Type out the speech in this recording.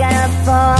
got a ball.